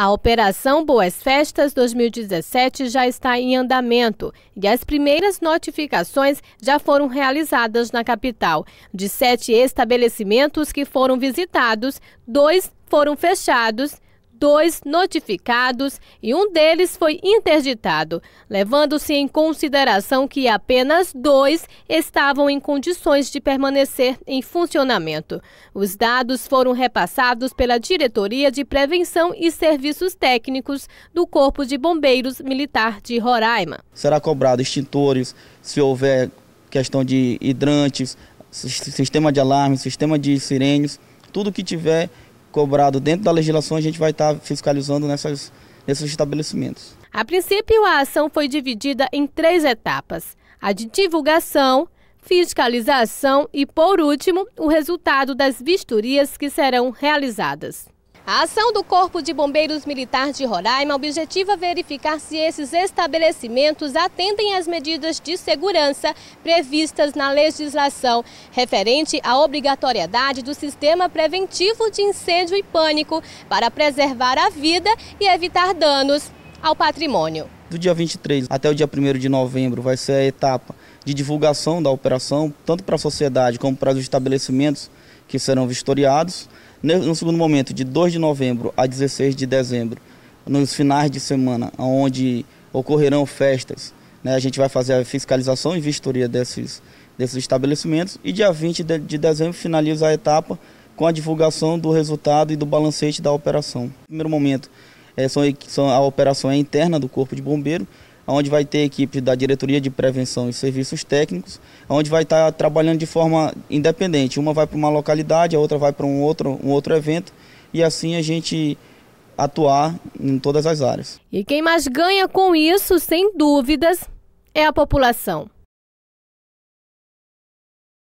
A Operação Boas Festas 2017 já está em andamento e as primeiras notificações já foram realizadas na capital. De sete estabelecimentos que foram visitados, dois foram fechados dois notificados e um deles foi interditado, levando-se em consideração que apenas dois estavam em condições de permanecer em funcionamento. Os dados foram repassados pela Diretoria de Prevenção e Serviços Técnicos do Corpo de Bombeiros Militar de Roraima. Será cobrado extintores, se houver questão de hidrantes, sistema de alarme, sistema de sirenes, tudo que tiver cobrado dentro da legislação, a gente vai estar fiscalizando nessas, nesses estabelecimentos. A princípio, a ação foi dividida em três etapas: a de divulgação, fiscalização e, por último, o resultado das vistorias que serão realizadas. A ação do Corpo de Bombeiros Militar de Roraima objetiva verificar se esses estabelecimentos atendem às medidas de segurança previstas na legislação referente à obrigatoriedade do sistema preventivo de incêndio e pânico para preservar a vida e evitar danos ao patrimônio. Do dia 23 até o dia 1 de novembro vai ser a etapa de divulgação da operação, tanto para a sociedade como para os estabelecimentos que serão vistoriados. No segundo momento, de 2 de novembro a 16 de dezembro, nos finais de semana, onde ocorrerão festas, né, a gente vai fazer a fiscalização e vistoria desses, desses estabelecimentos. E dia 20 de, de dezembro finaliza a etapa com a divulgação do resultado e do balancete da operação. Primeiro momento, é, são, são, a operação é interna do Corpo de Bombeiro, onde vai ter equipe da Diretoria de Prevenção e Serviços Técnicos, onde vai estar trabalhando de forma independente. Uma vai para uma localidade, a outra vai para um outro, um outro evento, e assim a gente atuar em todas as áreas. E quem mais ganha com isso, sem dúvidas, é a população.